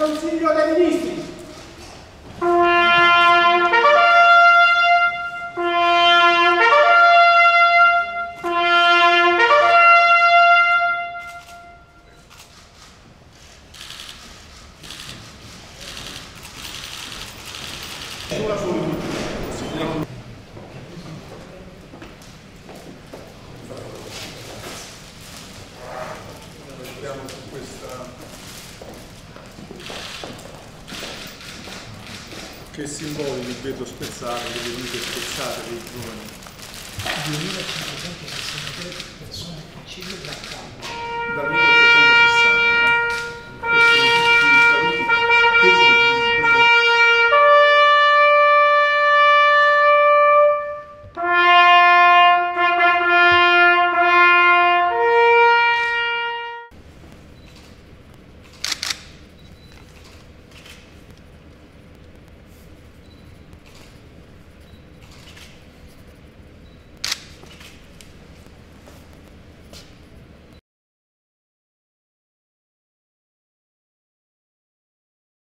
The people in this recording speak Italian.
Consiglio dei Ministri. Questa che simboli vedo spezzare, le venite spezzate dei giovani. 2563 persone uccise da caldo.